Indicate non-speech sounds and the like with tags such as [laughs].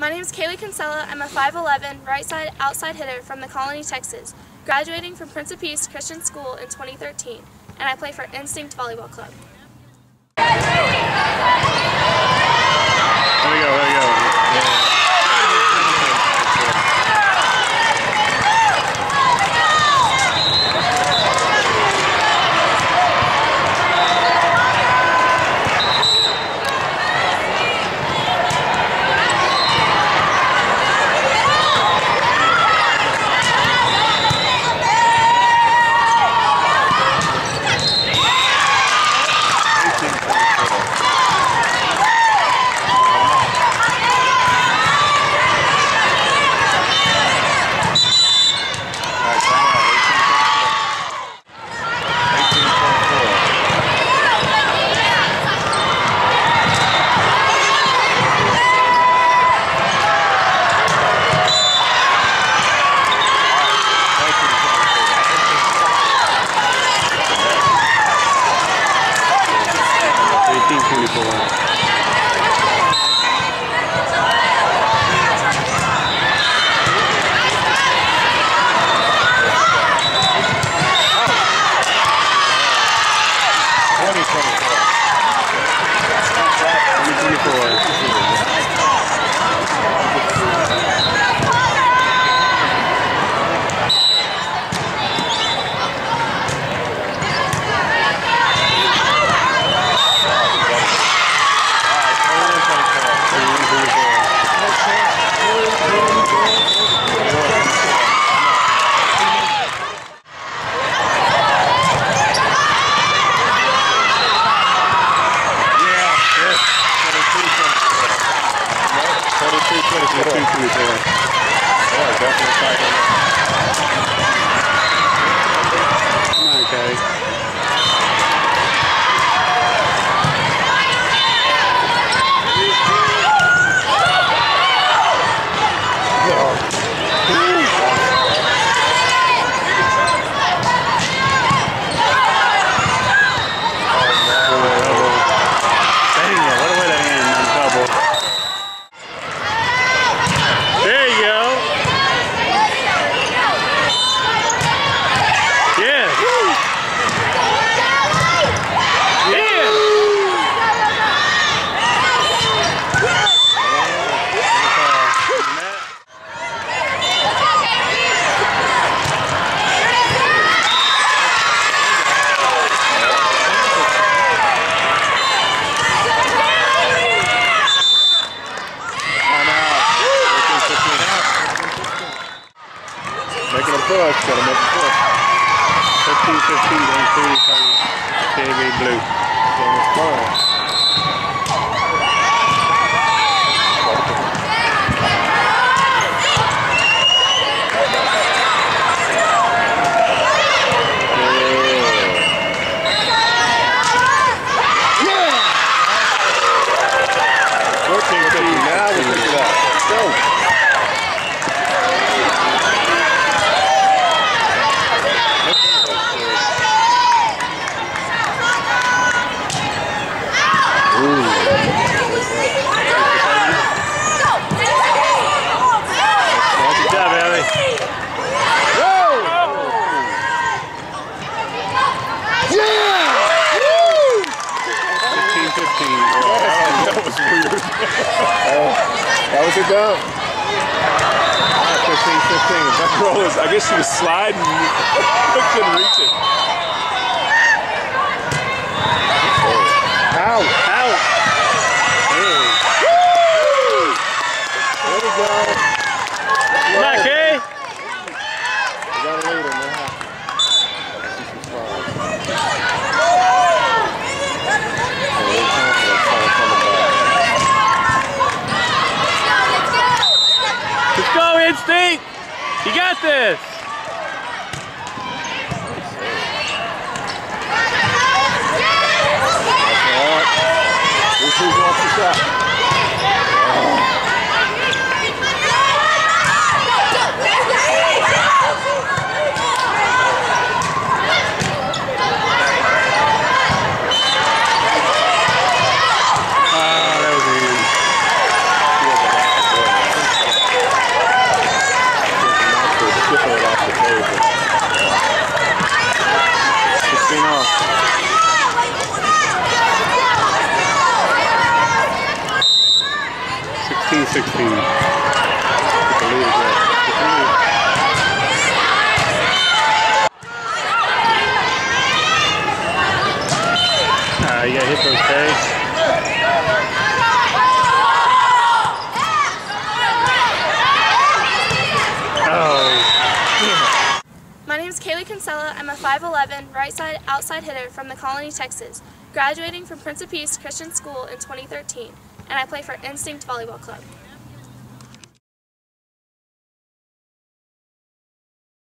My name is Kaylee Konsella. I'm a 5'11", right side outside hitter from the Colony, Texas, graduating from Prince of Peace Christian School in 2013, and I play for Instinct Volleyball Club. Okay. blue. Yeah. 14, 15, now we'll pick it up. Go. Was a dump. 15 15. That girl was, I guess she was sliding. [laughs] couldn't reach it. Out. Got this. The shot? 16. Uh, you gotta hit those oh. My name is Kaylee Konsella. I'm a 5'11 right side outside hitter from the Colony, Texas, graduating from Prince of Peace Christian School in 2013, and I play for Instinct Volleyball Club.